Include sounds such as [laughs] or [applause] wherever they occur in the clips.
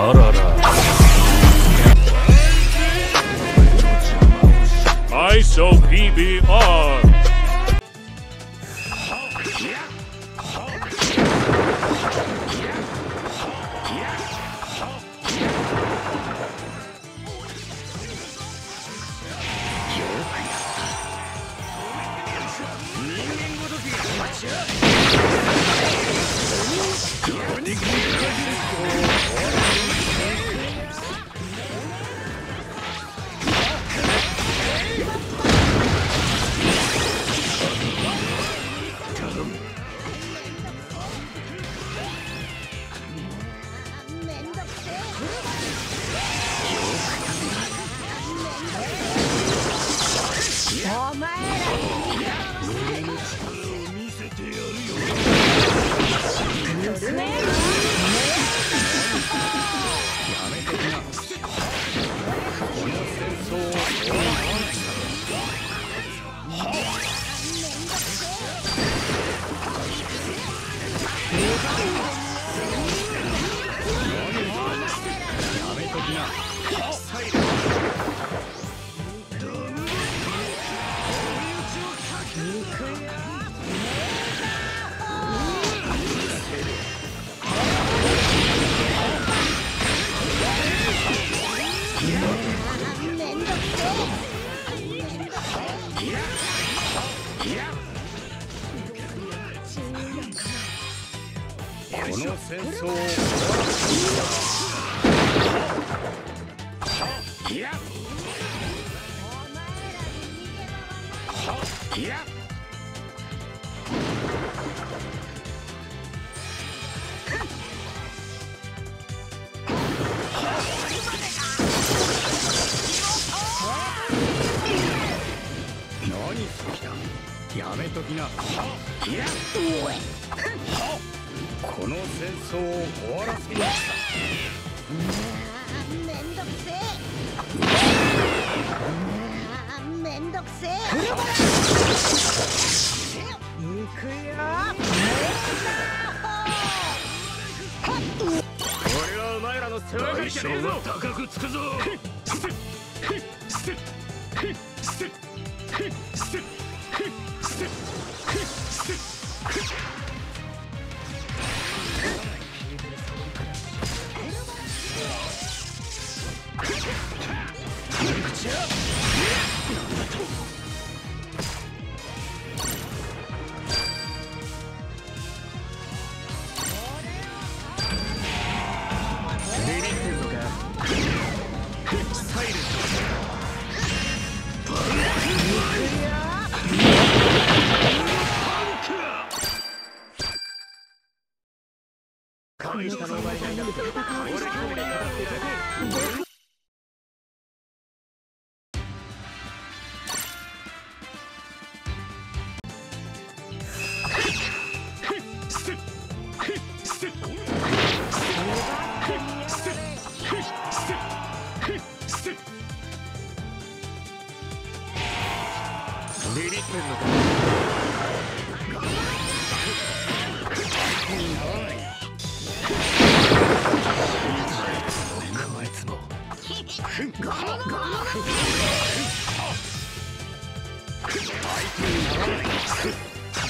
あらら。SOPBR. この。戦争をいやいや何する気だ。やめときな。いやこの戦争を終わらせましたえめんどくせえめんどくせえ行くよ俺はお前らの世話代償は高くつくぞ [laughs]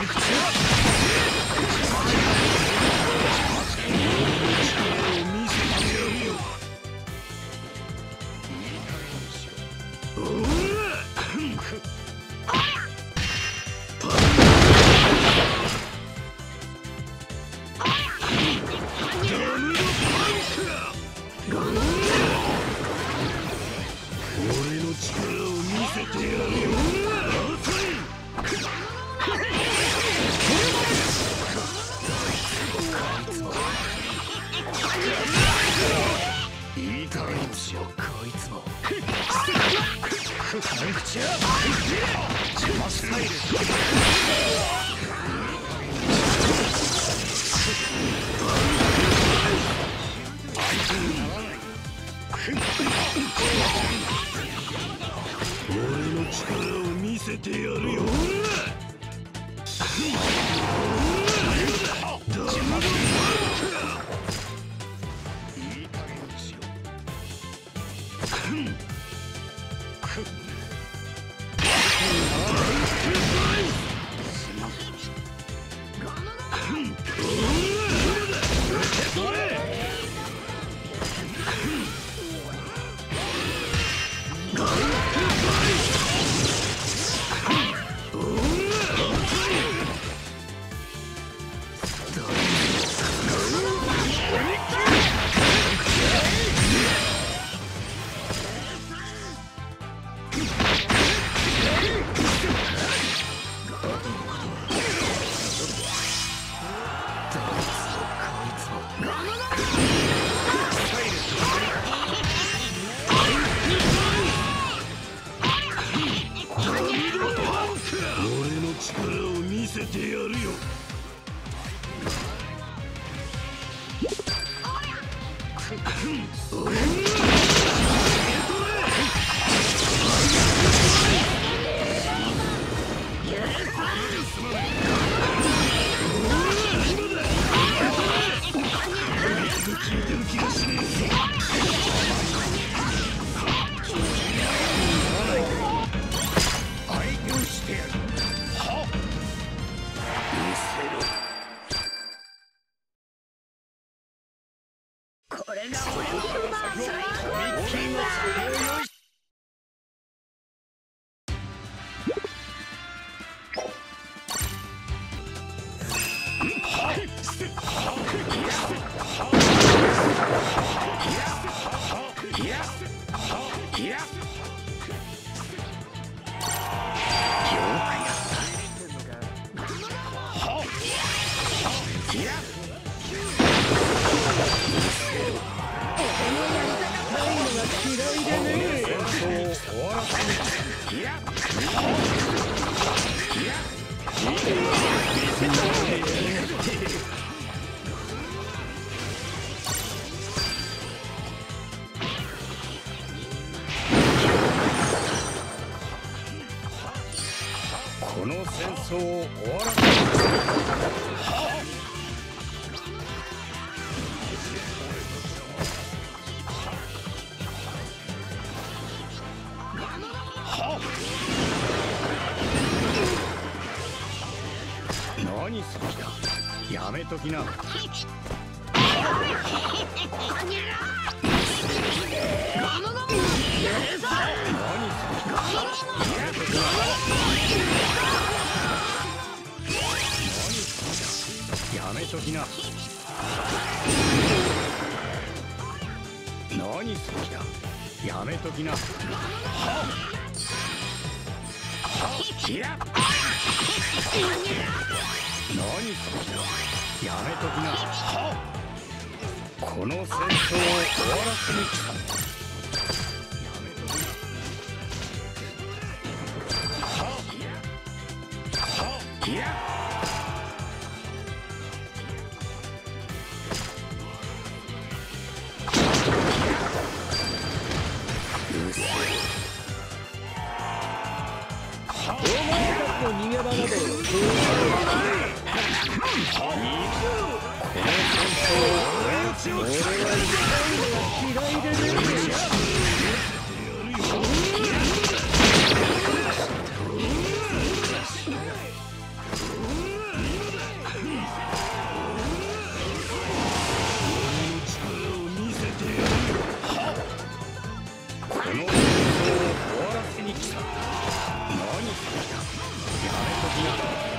俺の力を見せてやる。て聞これが俺のスーパーサイミッキーの机を何する気だ？やめときな。やめときな。何する気だ？やめときな。はっ。いや何するやめときな。はこの戦争を終わらせに来た。んだやめときなはっ。はっ。いや逃げ場などこの戦争を終わらせに来た何する気だやめときな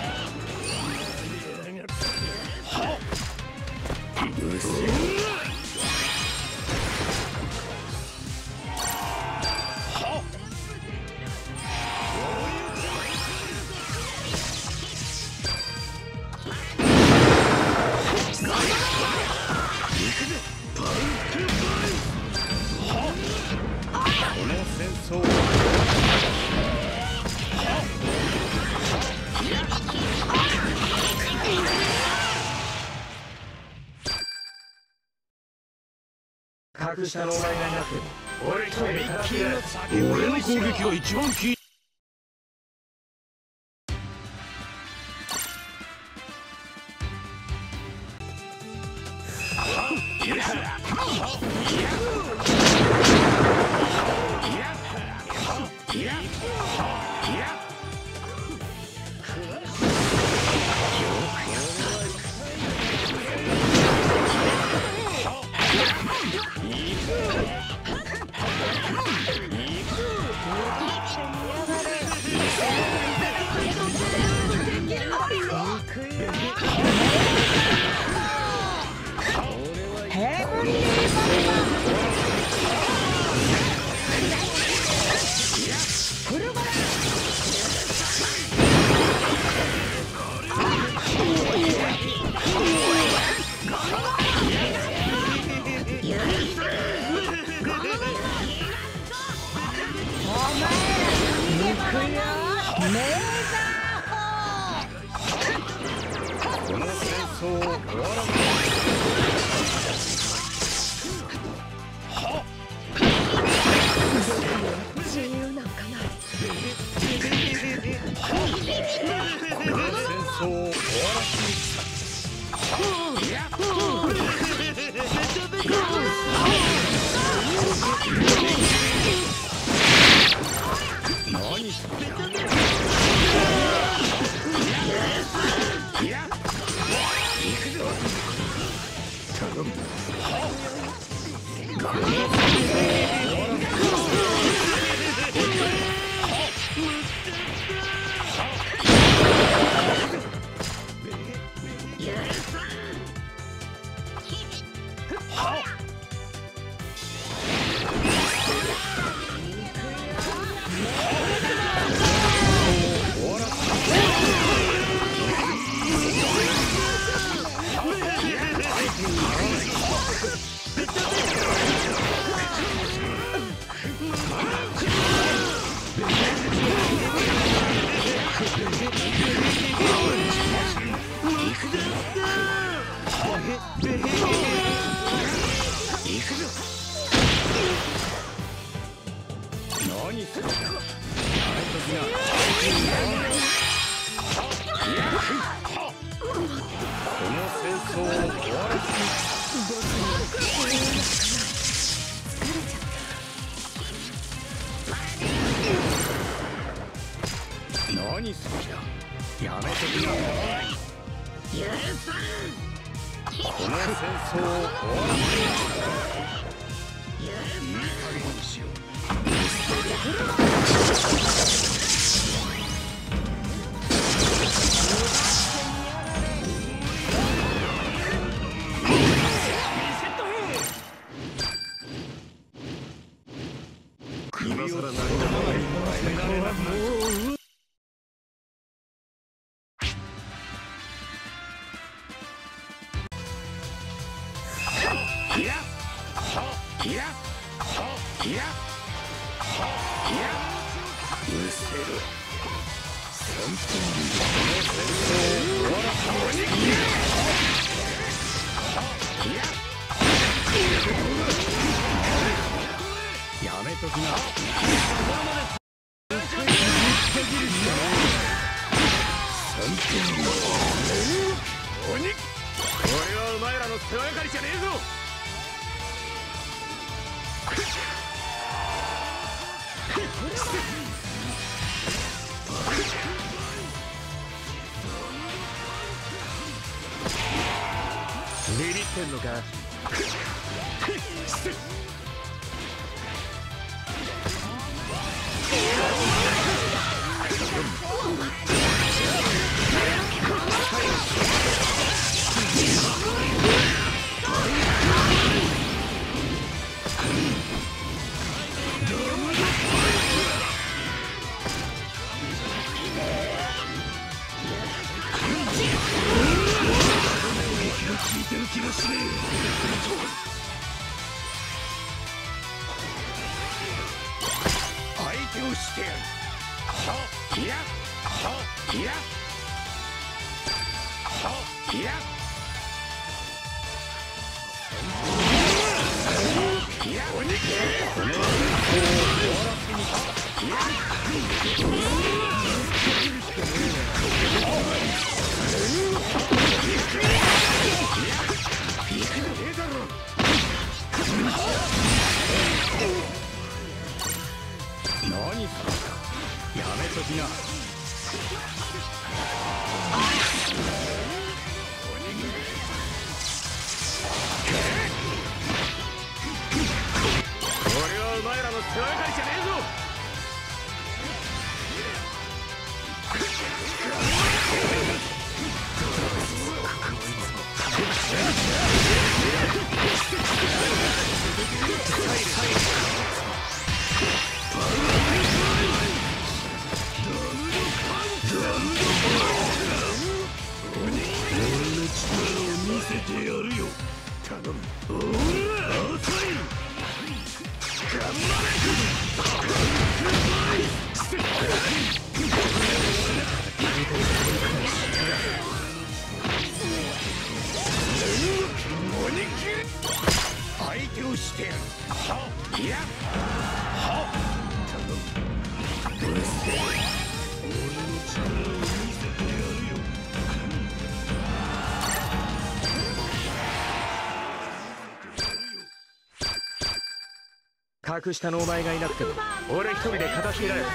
躍したのお前がいなくても俺と俺の攻撃が一番効い何する気だやめときなこの戦争を終わらせいい加減にしよう。ときな。俺はお前らの世話係じゃねえぞってんのか手をしてやるはいやはうせえ俺の力を見せてやるよ格下のお前がいなくても俺一人で片付けられる。